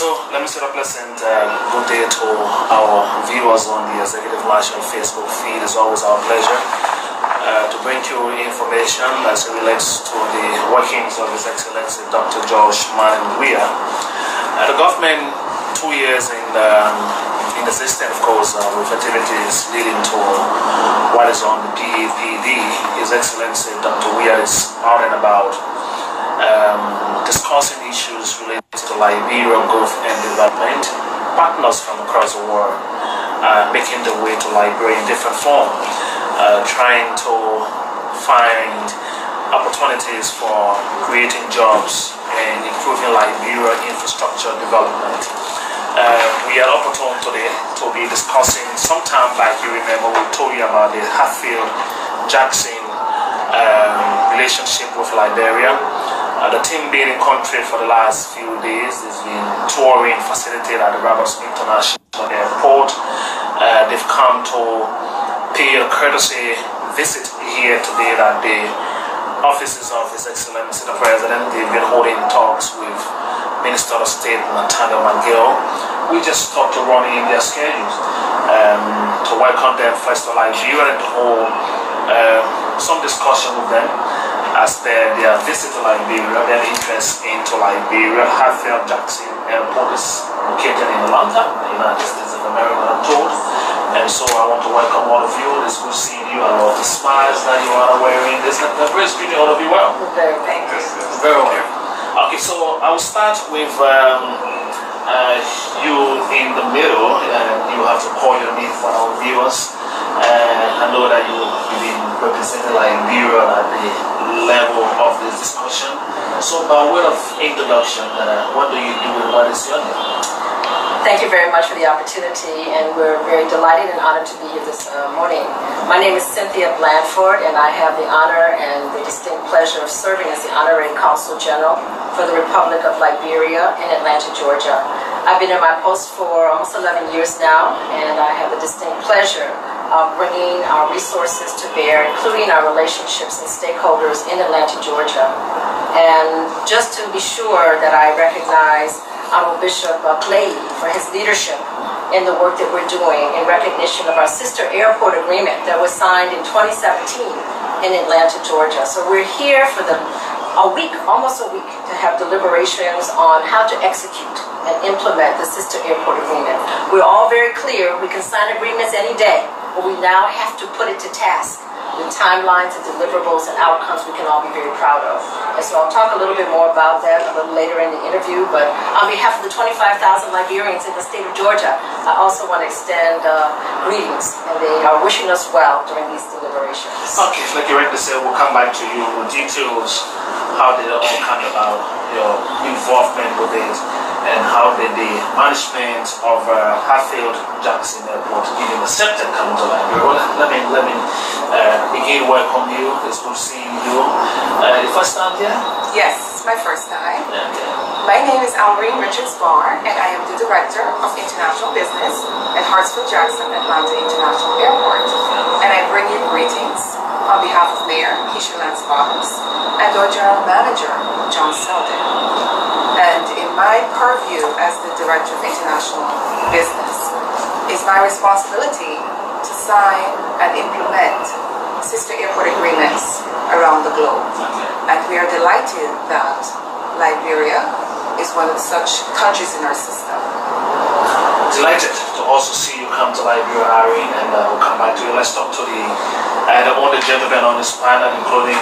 So let me say a pleasant uh, good day to our viewers on the Executive Mansion Facebook feed. It's always our pleasure uh, to bring you information as it relates to the workings of His Excellency Dr. George Manning Weah. Uh, the government, two years in um, in the system, of course, uh, with activities leading to what is on the PAPD, His Excellency Dr. Weah is out and about um, discussing issues related to Liberia growth and development. Partners from across the world uh, making their way to Liberia in different form, uh, trying to find opportunities for creating jobs and improving Liberia infrastructure development. Uh, we are opportune today to be discussing sometime back you remember we told you about the Hartsfield Jackson um, relationship with Liberia. Uh, the team being in country for the last few days has been touring, facilitated at the Roberts International Airport. Uh, they've come to pay a courtesy visit here today at the offices of His Excellency the President. They've been holding talks with Minister of State Nathaniel McGill. We just talked to running in their schedules um, to welcome them first to Liberia and to hold uh, some discussion with them as their, their visit to Liberia, their interest into Liberia. Hartsfield Jackson Airport is located in Atlanta, the United States of America, I'm told. And so I want to welcome all of you. It's good seeing you. I love the smiles that you are wearing. This is the great greeting all of you well. Very thank you. Very well. Okay, so I will start with um, uh, you in the middle, and you have to call your name for our viewers. Uh, I know that you, you've been representing Liberia at the level of this discussion. So, by way of introduction, uh, what do you do and what is your name? Thank you very much for the opportunity, and we're very delighted and honored to be here this uh, morning. My name is Cynthia Blandford, and I have the honor and the distinct pleasure of serving as the Honorary Consul General for the Republic of Liberia in Atlanta, Georgia. I've been in my post for almost 11 years now, and I have the distinct pleasure of bringing our resources to bear, including our relationships and stakeholders in Atlanta, Georgia. And just to be sure that I recognize Honorable Bishop uh, Clay for his leadership in the work that we're doing in recognition of our sister airport agreement that was signed in 2017 in Atlanta, Georgia. So we're here for the a week, almost a week, to have deliberations on how to execute and implement the sister airport agreement. We're all very clear we can sign agreements any day, but we now have to put it to task with timelines and deliverables and outcomes we can all be very proud of. And so I'll talk a little bit more about that a little later in the interview, but on behalf of the 25,000 Liberians in the state of Georgia, I also want to extend uh, greetings, and they are wishing us well during these deliberations. Okay, like you rightly said, we'll come back to you with details, how it all come about, your involvement with it, and how did the management of uh, Hartsfield Jackson Airport even accepted coming to Liberia. Let me, let me uh, again welcome you. It's good seeing you. Uh, the first time here? Yes, it's my first time. Okay. My name is Alreen Richards Barr, and I am the Director of International Business at Hartsfield Jackson Atlanta International Airport. And I bring you greetings on behalf of Mayor Keisha Lance Bottoms and our General Manager, John Selden. And in my purview as the Director of International Business, it's my responsibility to sign and implement sister airport agreements around the globe. And we are delighted that Liberia is one of such countries in our system. Delighted to also see you come to Liberia, Irene, and uh, we'll come back to you. Let's talk to the, uh, the other gentlemen on this panel, including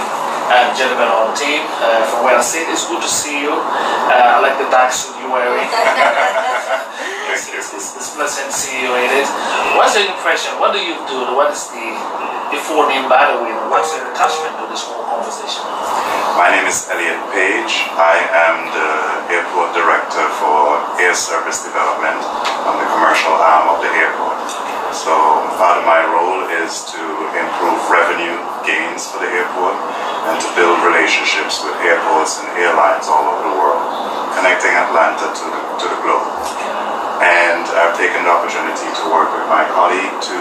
uh, gentlemen on the team. Uh, from where I sit, it's good to see you. Uh, I like the dark you're wearing. it's, it's, it's, it's pleasant to see you in it. What's your impression? What do you do? What is the, before full name, by the way? What's your attachment to this whole conversation? My name is Elliot Page. I am the airport director for air service development on the commercial arm of the airport. So part of my role is to improve revenue gains for the airport and to build relationships with airports and airlines all over the world, connecting Atlanta to the, to the globe. And I've taken the opportunity to work with my colleague to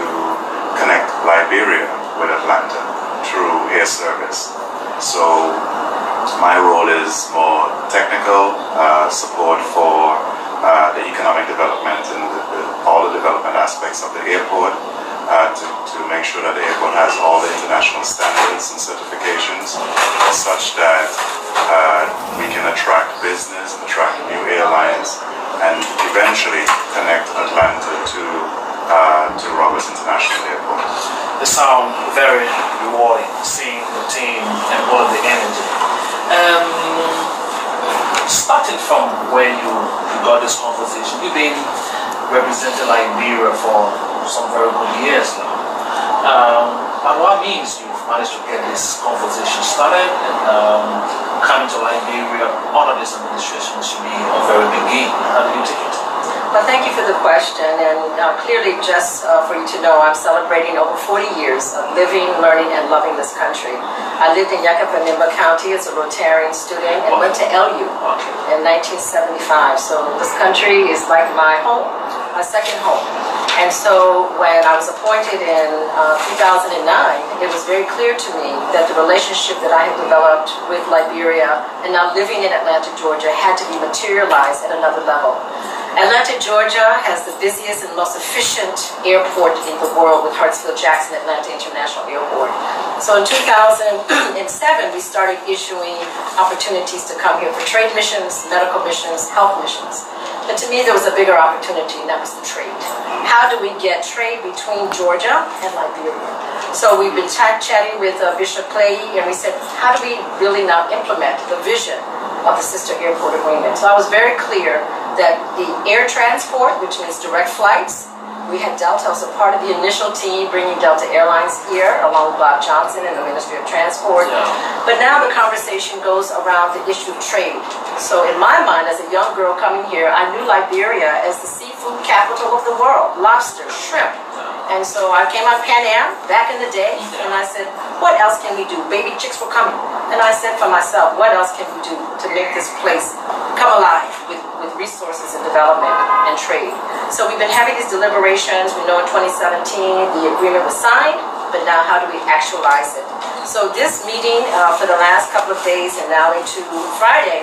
connect Liberia with Atlanta through air service. So my role is more technical uh, support for uh, the economic development and the, the, all the development aspects of the airport uh, to, to make sure that the airport has all the international standards and certifications such that uh, we can attract business, attract new airlines, and eventually connect Atlanta to, uh, to Roberts International Airport. It sounds very rewarding seeing the team and all of the energy. Um, starting from where you, you got this conversation, you've been representing Liberia for some very good years now. Um, by what means you've managed to get this conversation started and um, coming to Liberia under this administration should be a very big gain. How do you take it? Well, thank you for the question, and uh, clearly, just uh, for you to know, I'm celebrating over 40 years of living, learning, and loving this country. I lived in Yekepa Nimba County as a Rotarian student and went to LU in 1975. So this country is like my home, my second home. And so when I was appointed in uh, 2009, it was very clear to me that the relationship that I had developed with Liberia and now living in Atlanta, Georgia, had to be materialized at another level. Atlanta, Georgia has the busiest and most efficient airport in the world with Hartsfield-Jackson Atlanta International Airport. So in 2007, we started issuing opportunities to come here for trade missions, medical missions, health missions. But to me, there was a bigger opportunity, and that was the trade. How do we get trade between Georgia and Liberia? So we've been chatting with uh, Bishop Clay, and we said, how do we really now implement the vision of the sister airport agreement? So I was very clear that the air transport, which means direct flights, we had Delta as a part of the initial team bringing Delta Airlines here, along with Bob Johnson and the Ministry of Transport. Yeah. But now the conversation goes around the issue of trade. So in my mind, as a young girl coming here, I knew Liberia as the seafood capital of the world, lobster, shrimp. And so I came on Pan Am back in the day, and I said, what else can we do? Baby chicks were coming. And I said for myself, what else can we do to make this place come alive with, with resources and development and trade? So we've been having these deliberations. We know in 2017 the agreement was signed, but now how do we actualize it? So this meeting uh, for the last couple of days and now into Friday,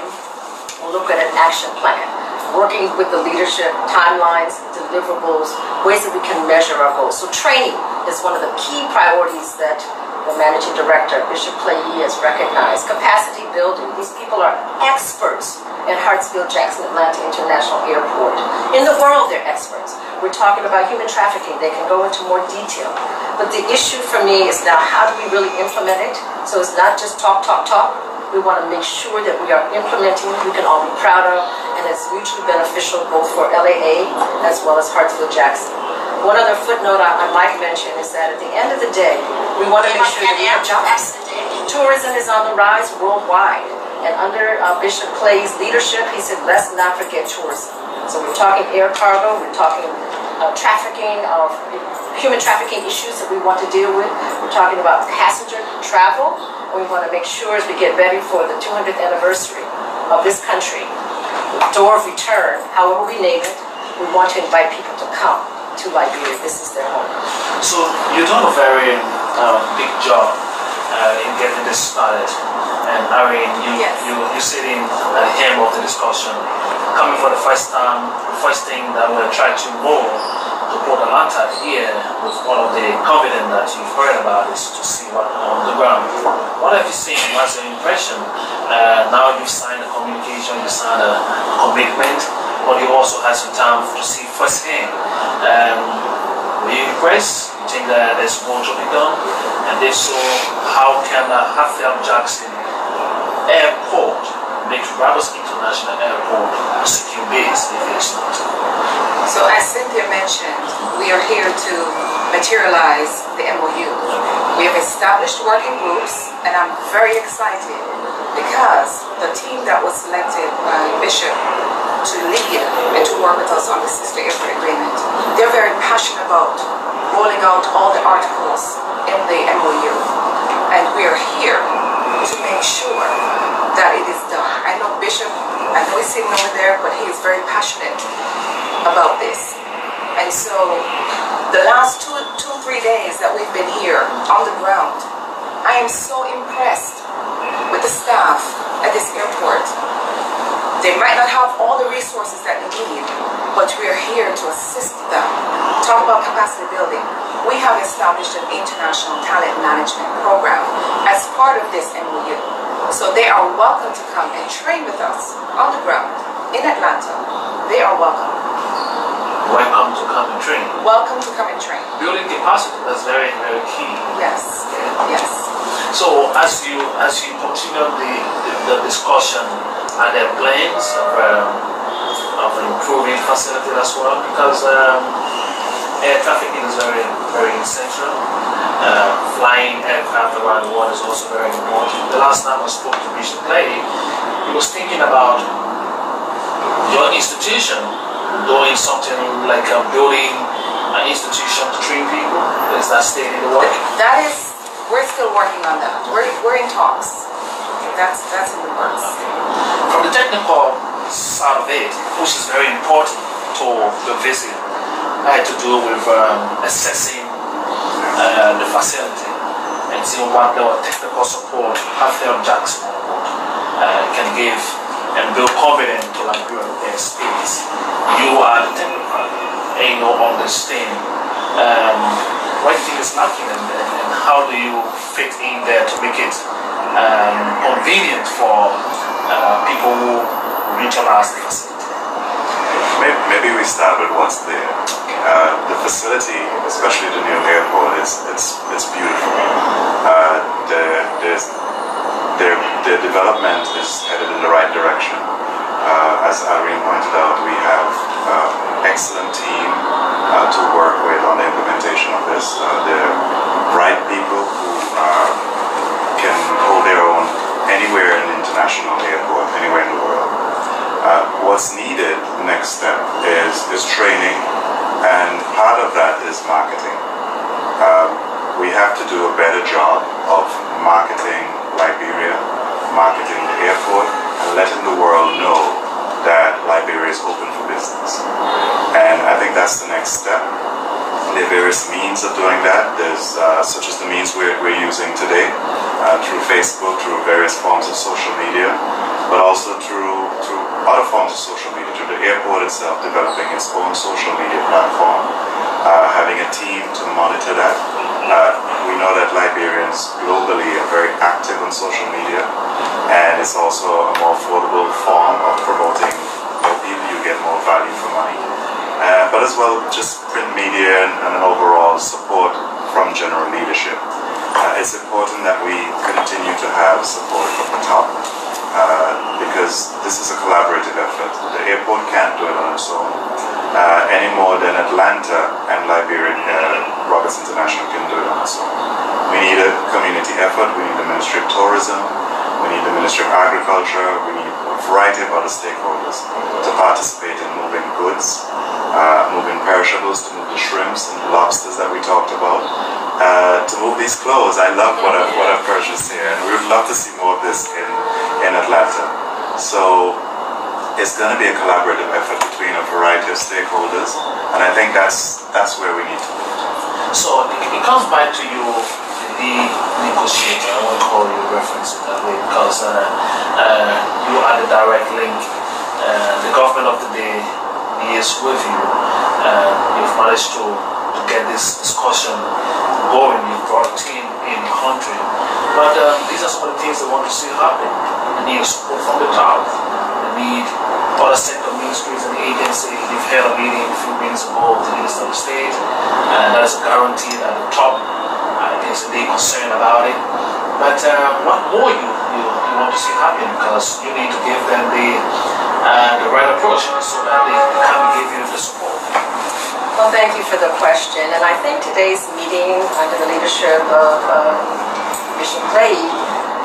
we'll look at an action plan working with the leadership, timelines, deliverables, ways that we can measure our goals. So training is one of the key priorities that the managing director, Bishop Clay, has recognized. Capacity building. These people are experts at Hartsfield-Jackson Atlanta International Airport. In the world, they're experts. We're talking about human trafficking. They can go into more detail. But the issue for me is now how do we really implement it? So it's not just talk, talk, talk. We want to make sure that we are implementing, we can all be proud of, and it's mutually beneficial both for LAA as well as Hartsfield-Jackson. One other footnote I, I might mention is that at the end of the day, we want to make sure that we have jobs. Tourism is on the rise worldwide. And under uh, Bishop Clay's leadership, he said, let's not forget tourism. So we're talking air cargo, we're talking uh, trafficking of human trafficking issues that we want to deal with. We're talking about passenger travel. We want to make sure as we get ready for the 200th anniversary of this country, door of return, however we name it, we want to invite people to come to Liberia. This is their home. So you've done a very uh, big job uh, in getting this started. And Irene, you, Yes. you, you sit in at the hem of the discussion. Coming for the first time, the first thing that we're trying to move put Atlanta here with one of the confidence that you've heard about is to see what on the ground. What have you seen? What's your impression? Uh, now you've signed a communication, you signed a commitment, but you also had some time to see firsthand. Um, were you impressed? You think that there's more to be done? And if so, how can the Hartsfield Jackson Airport make Roberts International Airport a secure base if it's not? So as Cynthia mentioned, we are here to materialize the MOU. We have established working groups, and I'm very excited because the team that was selected by Bishop to lead and to work with us on the Sister Airport Agreement, they're very passionate about rolling out all the articles in the MOU. And we are here to make sure that it is done. I know Bishop, I know he's sitting over there, but he is very passionate about this. And so the last two, two, three days that we've been here on the ground, I am so impressed with the staff at this airport. They might not have all the resources that they need, but we are here to assist them. Talk about capacity building. We have established an international talent management program as part of this MOU. So they are welcome to come and train with us on the ground in Atlanta. They are welcome. Welcome to come and train. Welcome to come and train. Building capacity, that's very, very key. Yes, yes. So as you as you continue the, the, the discussion, are there plans of, um, of improving facility as well? Because um, air traffic is very very essential. Uh, flying aircraft around the world is also very important. The last time I spoke to Bishop Clay, he was thinking about your institution doing something like uh, building an institution to train people. Is that still in the work? That is, we're still working on that. We're, we're in talks. That's, that's in the works. From the technical side of it, which is very important to the visit, had to do with um, assessing uh, the facility and seeing what the technical support Hartsfield Jackson uh, can give and build confidence to Liberia with their space. You are the technical you understand um, what you think is lacking and, and, how do you fit in there to make it um, convenient for uh, people who utilize the facility. Maybe we start with what's there. The facility, especially the new airport, is it's it's beautiful. Uh, the, their, their development is headed in the right direction. Uh, as Irene pointed out, we have uh, excellent team uh, to work with on the implementation of this. Uh, they're bright people who uh, can hold their own anywhere in an international airport, anywhere in the world. Uh, what's needed, the next step, is, is training, and part of that is marketing. Um, we have to do a better job of marketing Liberia, marketing the airport, and letting the world know that Liberia is open for business. And I think that's the next step. There are various means of doing that. There's uh, such as the means we're, we're using today uh, through Facebook, through various forms of social media, but also through through other forms of social media, airport itself developing its own social media platform, uh, having a team to monitor that. Uh, we know that Liberians globally are very active on social media, and it's also a more affordable form of promoting more people. You get more value for money. Uh, but as well, just print media and, an overall support from general leadership. Uh, it's important that we continue to have support from the top because this is a collaborative effort. The airport can't do it on its own uh, any more than Atlanta and Liberia, uh, Roberts International can do it on its own. We need a community effort. We need the Ministry of Tourism. We need the Ministry of Agriculture. We need a variety of other stakeholders to participate in moving goods, uh, moving perishables, to move the shrimps and the lobsters that we talked about, uh, to move these clothes. I love what I've, what I've purchased here, and we would love to see more of this in, in Atlanta. So it's going to be a collaborative effort between a variety of stakeholders, and I think that's that's where we need to move. So it, comes back to you, the negotiator. I won't call you reference that way because uh, uh, you are the direct link. Uh, the government of the day is with you. You've managed to, to get this discussion going. You've brought a team in the country. But uh, these are some of the things they want to see happen. They need support from the top. They need other sector ministries and agencies. They've held a meeting a few minutes ago with the minister of state, and that is a guarantee that the top uh, is indeed concerned about it. But uh, what more you, you, you want to see happen because you need to give them the uh, the right approach so that they can give you the support. Well, thank you for the question. And I think today's meeting under the leadership of um, Bishop Clay,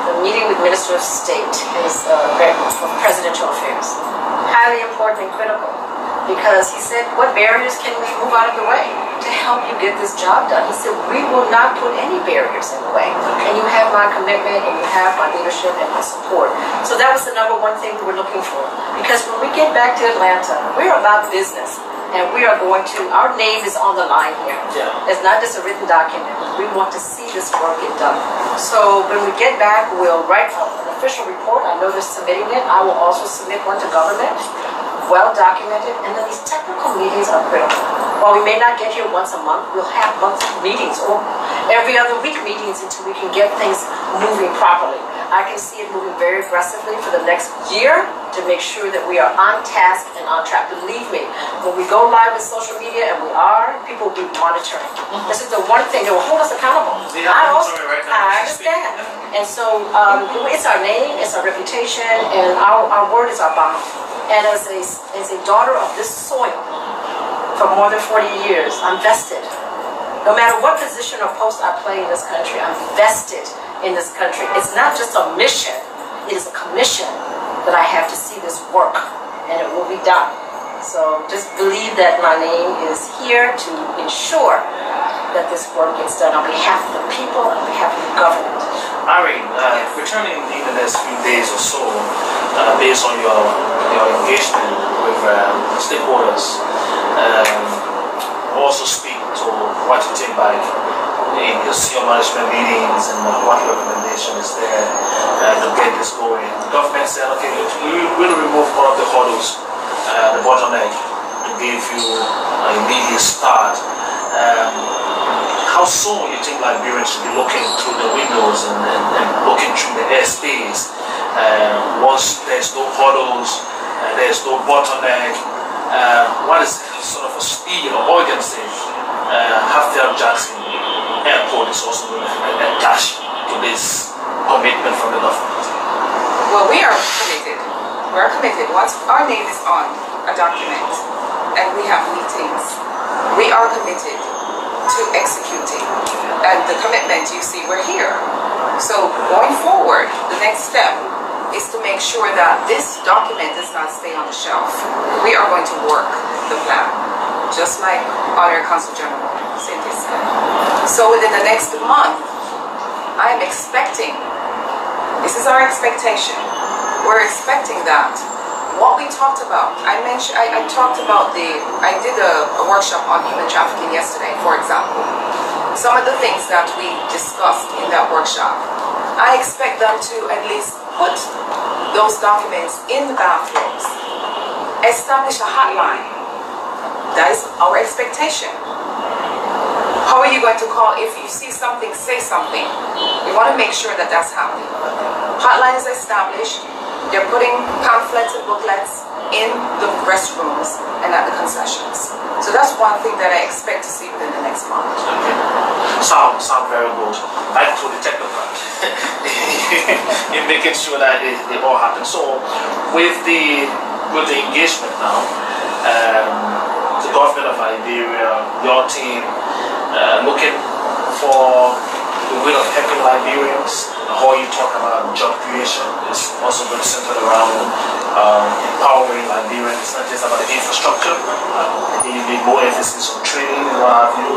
the meeting with Minister of State is uh, of Presidential Affairs, highly important and critical because he said, what barriers can we move out of the way to help you get this job done? He said, we will not put any barriers in the way. And you have my commitment and you have my leadership and my support. So that was the number one thing we were looking for. Because when we get back to Atlanta, we're about business. And we are going to, our name is on the line here. Yeah. It's not just a written document. We want to see this work get done. So when we get back, we'll write an official report. I know they're submitting it. I will also submit one to government, well documented. And then these technical meetings are critical. While we may not get here once a month, we'll have monthly meetings or every other week meetings until we can get things moving properly. I can see it moving very aggressively for the next year to make sure that we are on task and on track. Believe me, when we go live with social media, and we are, people will be monitoring. This is the one thing that will hold us accountable. Are I also, right. I understand. And so um, it's our name, it's our reputation, and our, our word is our bond. And as a, as a daughter of this soil for more than 40 years, I'm vested. No matter what position or post I play in this country, I'm vested in this country. It's not just a mission, it is a commission that I have to see this work, and it will be done. So just believe that my name is here to ensure that this work gets done on behalf of the people, and on behalf of the government. Irene, uh, returning in the next few days or so, uh, based on your your engagement with um, stakeholders, um, also speak to what you take back in your management meetings and what recommendation is there uh, to get this going. The government said, okay, we will remove all of the hurdles, uh, the bottleneck, to give you an immediate start. Um, how soon you think Liberians should be looking through the windows and, and, and looking through the airspace uh, once there's no hurdles, uh, there's no bottleneck? Uh, what is sort of a speed or urgency uh, Hartsfield Jackson Airport is also going to this commitment from the government? Well, we are committed. We're committed. Once our name is on a document and we have meetings, we are committed to executing. And the commitment you see, we're here. So going forward, the next step is to make sure that this document does not stay on the shelf. We are going to work the plan, just like Honorary Consul General Cynthia said. So within the next month, I am expecting, this is our expectation, we're expecting that what we talked about, I mentioned, I, I talked about the, I did a, a workshop on human trafficking yesterday, for example. Some of the things that we discussed in that workshop, I expect them to at least put those documents in the bathrooms, establish a hotline. That is our expectation. How are you going to call if you see something, say something? We want to make sure that that's happening. Hotline is established. They're putting pamphlets and booklets in the restrooms and at the concessions. So that's one thing that I expect to see within the next month. Okay. Sound, sound very good. Back to the technical in making sure that it, it all happens. So with the with the engagement now, um, government of Liberia, your team, uh, looking for the will of helping Liberians. Whole you talk about job creation is also going to center around um, empowering Liberians. It's not just about the infrastructure. Uh, you need more emphasis on training what have you.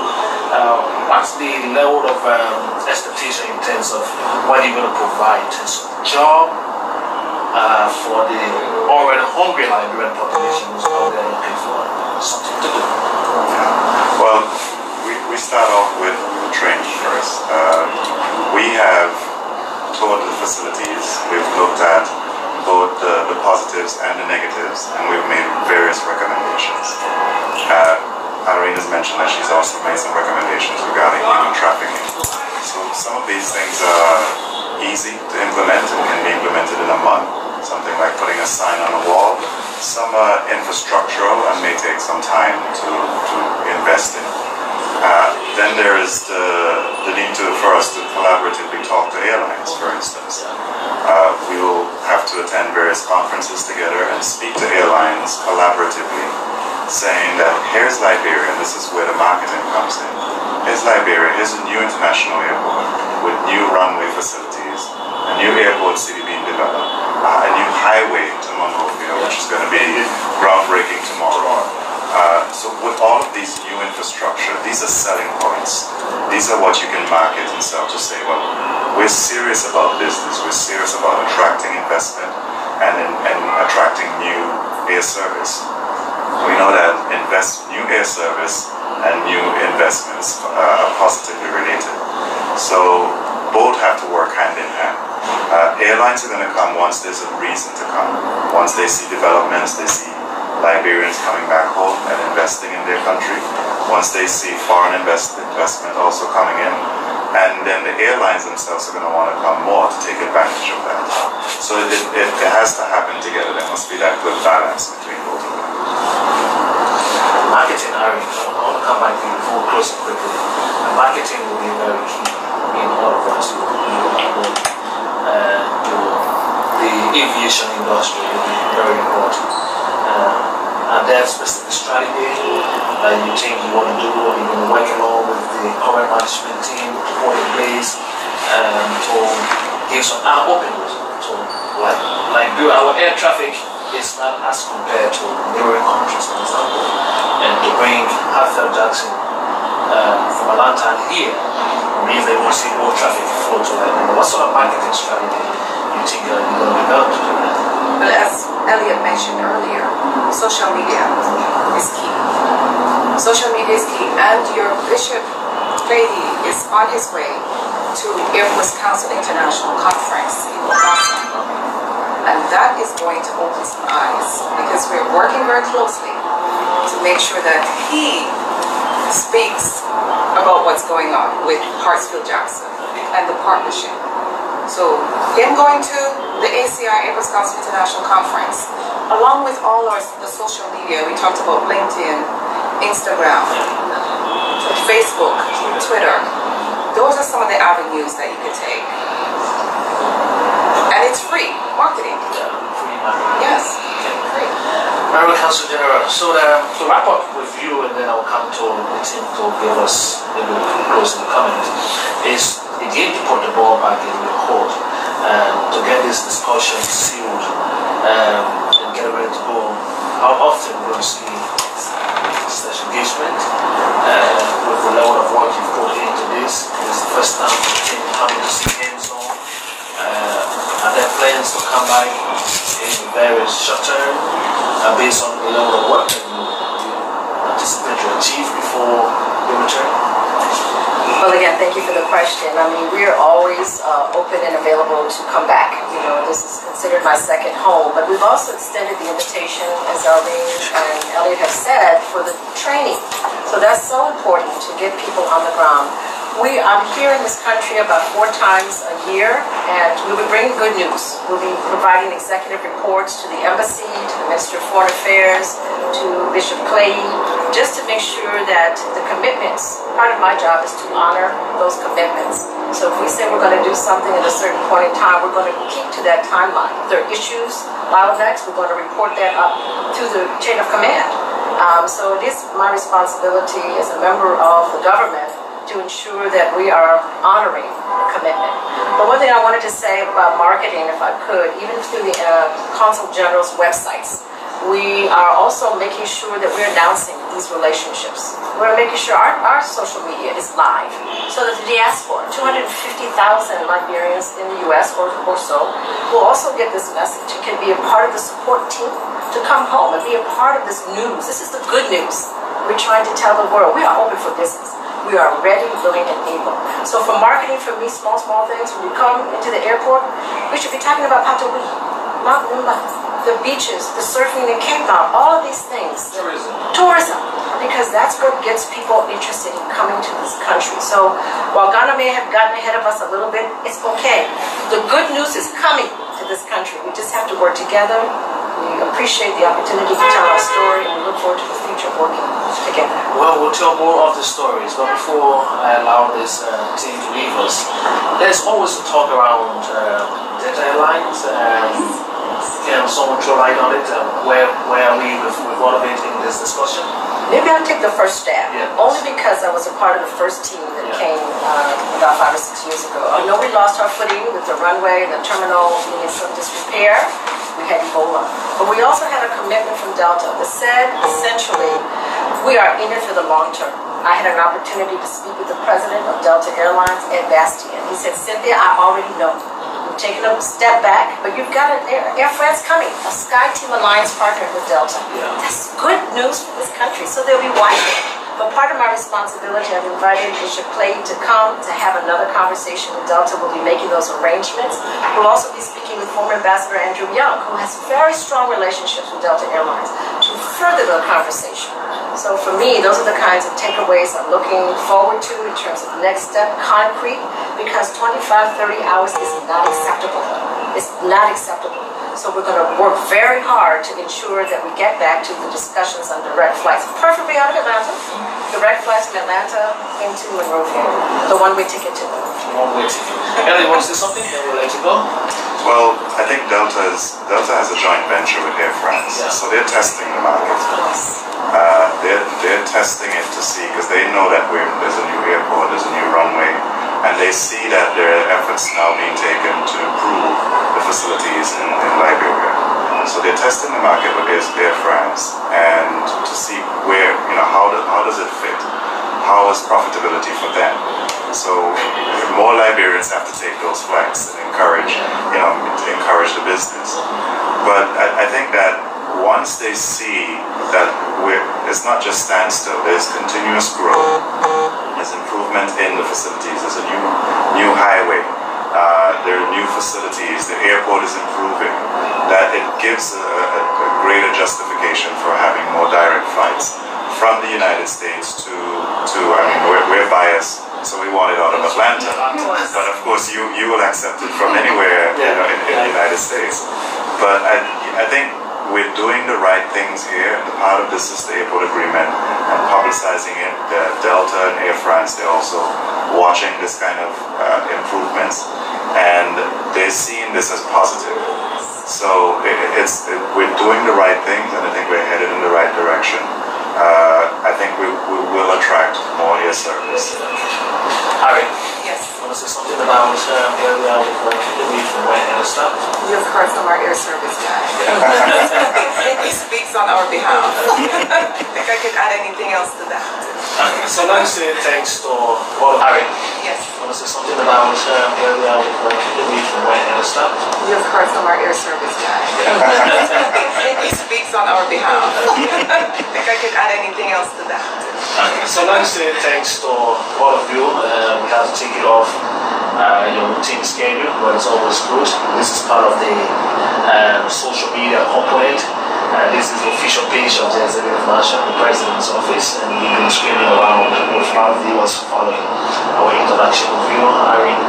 Uh, what's the level of um, expectation in terms of what you're going to provide in job uh, for the already hungry Liberian population looking for something to do? Well, we, we start off with the training first. Uh, we have toured the facilities, we've looked at both the, the positives and the negatives, and we've made various recommendations. Uh, Irene has mentioned that she's also made some recommendations regarding human trafficking. So some of these things are easy to implement and can be implemented in a month. Something like putting a sign on a wall. Some are infrastructural and may take some time to, to invest in. Uh, then there is the, the need to, for us to collaboratively talk to airlines, for instance. Uh, we will have to attend various conferences together and speak to airlines collaboratively, saying that here's Liberia, and this is where the marketing comes in. Here's Liberia, here's a new international airport with new runway facilities, a new airport city being developed, uh, a new highway to Monrovia, which is going to be groundbreaking tomorrow. Uh, so with all of these new infrastructure, these are selling points. These are what you can market and sell to say, well, we're serious about business. We're serious about attracting investment and, and attracting new air service. We know that invest new air service and new investments uh, are positively related. So both have to work hand in hand. Uh, airlines are going to come once there's a reason to come. Once they see developments, they see Liberians coming back home and investing in their country. Once they see foreign invest- investment also coming in, and then the airlines themselves are going to want to come more to take advantage of that. So it, it, it has to happen together. There must be that good balance between both of them. Marketing, Harry, I want to come back to you before it quickly. Marketing will be very key in all of us. Uh, the aviation industry will be very important. Uh, and there's specific strategy that you think you want to do, or you're going to work along with the current management team to put in place um, to give some uh, open So, like, like do our air traffic is not as compared to neighboring countries, for example, and to bring Hartsfield Jackson uh, from Atlanta here means they will see more traffic flow to that. What sort of marketing strategy you think uh, you're going to develop to do that? But as Elliot mentioned earlier, social media is key. Social media is key, and your Bishop Clay is on his way to Airports Council International Conference in Boston. And that is going to open some eyes because we're working very closely to make sure that he speaks about what's going on with Hartsfield Jackson and the partnership. So him going to the ACI Airports Council International Conference, along with all our the social media, we talked about LinkedIn, Instagram, Facebook, Twitter. Those are some of the avenues that you could take. And it's free marketing. Yes. Council General, so um, to wrap up with you and then I'll come to the team to give us maybe closing comment, is again to put the ball back in your court um, to get this discussion sealed um, and get ready to go. How often we'll see such engagement uh, with the level of work you've put into this. It's the first time the coming to see hands plans to come back in very short term uh, based on the level of work that you, anticipate to achieve before you return? Well, again, thank you for the question. I mean, we are always uh, open and available to come back. You know, this is considered my second home, but we've also extended the invitation, as Arlene and Elliot have said, for the training. So that's so important to get people on the ground. We, I'm here in this country about four times a year, and we'll be bringing good news. We'll be providing executive reports to the embassy, to the Minister of Foreign Affairs, to Bishop Clay, just to make sure that the commitments, part of my job is to honor those commitments. So if we say we're going to do something at a certain point in time, we're going to keep to that timeline. If there are issues, bottlenecks, we're going to report that up to the chain of command. Um, so it is my responsibility as a member of the government to ensure that we are honoring the commitment. But one thing I wanted to say about marketing, if I could, even through the uh, Consul General's websites, we are also making sure that we're announcing these relationships. We're making sure our, our social media is live so that the diaspora, 250,000 Liberians in the US or, or so, will also get this message and can be a part of the support team to come home and be a part of this news. This is the good news. We're trying to tell the world we are open for business. We are ready, willing, and able. So for marketing, for me, small, small things, when you come into the airport, we should be talking about Kpatawee, Mount Nimba, the beaches, the surfing in Cape Mount, all of these things. Tourism. Tourism, because that's what gets people interested in coming to this country. So while Ghana may have gotten ahead of us a little bit, it's okay. The good news is coming to this country. We just have to work together. We appreciate the opportunity to tell our story and we look forward to the future of working together. Well, we'll tell more of the stories, but before I allow this uh, team to leave us, there's always a talk around uh, Delta Airlines. Um, can someone throw light on it? Uh, where, where are we with, with all of it in this discussion? Maybe I'll take the first stab, Yeah. only because I was a part of the first team that Yeah. came uh, about five or six years ago. I know we lost our footing with the runway, the terminal needed some disrepair. We had Ebola, but we also had a commitment from Delta that said essentially we are in it for the long term. I had an opportunity to speak with the president of Delta Airlines, Ed Bastian. He said, Cynthia, I already know. You've taken a step back, but you've got an Air, Air France coming, a SkyTeam Alliance partner with Delta. Yeah. That's good news for this country, so they'll be watching. But part of my responsibility, I've invited Bishop Clay to come to have another conversation with Delta. We'll be making those arrangements. We'll also be speaking with former Ambassador Andrew Young, who has very strong relationships with Delta Airlines, to further the conversation. So for me, those are the kinds of takeaways I'm looking forward to in terms of next step, concrete, because 25, 30 hours is not acceptable. It's not acceptable. So we're going to work very hard to ensure that we get back to the discussions on direct flights, preferably out of Atlanta. Direct flights from Atlanta into Monrovia, the one-way ticket to. One way ticket. Ellie, want to say something? Then we'll let you go. Well, I think Delta is Delta has a joint venture with Air France, Yeah. so they're testing the market. Uh, they're they're testing it to see because they know that we're, there's a new airport, there's a new runway, and they see that there are efforts now being taken to improve the facilities in, in Liberia. So they're testing the market with Air Air France and to see where you know how do, how does it fit, how is profitability for them. So more Liberians have to take those flights and encourage you know encourage the business. But I, I think that once they see that it's not just standstill, there's continuous growth, there's improvement in the facilities, there's a new new highway, uh, there are new facilities, the airport is improving, that it gives a, a, a greater justification for having more direct flights from the United States to, to I mean, we're, we're biased, so we want it out of Atlanta. But of course, you, you will accept it from anywhere you know, in, in the United States. But I, I think we're doing the right things here. The part of this is the airport agreement and publicizing it. The Delta and Air France, they're also watching this kind of uh, improvements and they're seeing this as positive. So it, it's it, we're doing the right things and I think we're headed in the right direction. Uh, I think we, we will attract more air service. Harry, Yes. you want to say something about um, where we are with the week from where and stuff? You've heard from our air service guy. he speaks on our behalf. I think I could add anything else to that. Okay, so me say thanks to all of Harry. Yes. You want to say something about um, where we are with uh, the from where and stuff? You've heard from our air service guy. he speaks on our behalf. I think I could add anything else to that. Okay, so me say thanks to all of you. Uh, we have to take it off uh, your routine schedule, but it's always good. This is part of the um, social media component. Uh, this is the official page of the Executive Mansion, the President's office, and we've been screening around with a lot of viewers following our interaction with you. Irene,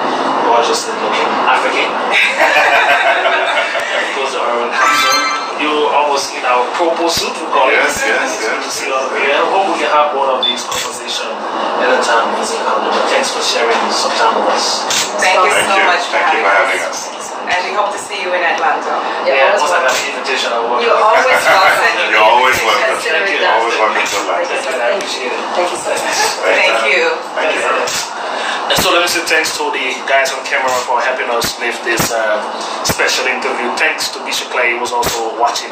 gorgeous looking African. Goes to our capsule. You almost in our purple suit, we call it. Yes, yes, good yes. see all of you. And I hope we can have one of these conversations anytime we visit Canada. But thanks for sharing some time with us. Thank you Thank so you. much for Thank you for having having us. And we hope to see you in Atlanta. Yeah, always once I got welcome. the invitation, I will. You're always welcome. You're always welcome. Thank you. done. Always welcome to Thank you so much. Thank you so much. Thank you. Thank you very much. And so let me say thanks to the guys on camera for helping us live this uh, special interview. Thanks to Bishop Clay, who was also watching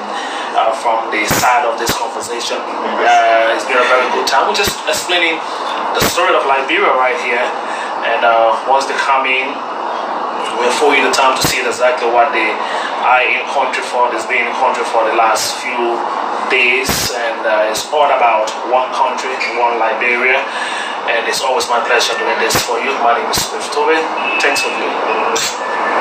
uh, from the side of this conversation. Uh, it's been a very good time. We're just explaining the story of Liberia right here. And uh, once they come in, afford you the time to see exactly what they are in country for. It's been in country for the last few days, and uh, it's all about one country, one Liberia. And it's always my pleasure doing this for you. My name is Swift Tobin. Thanks for viewing.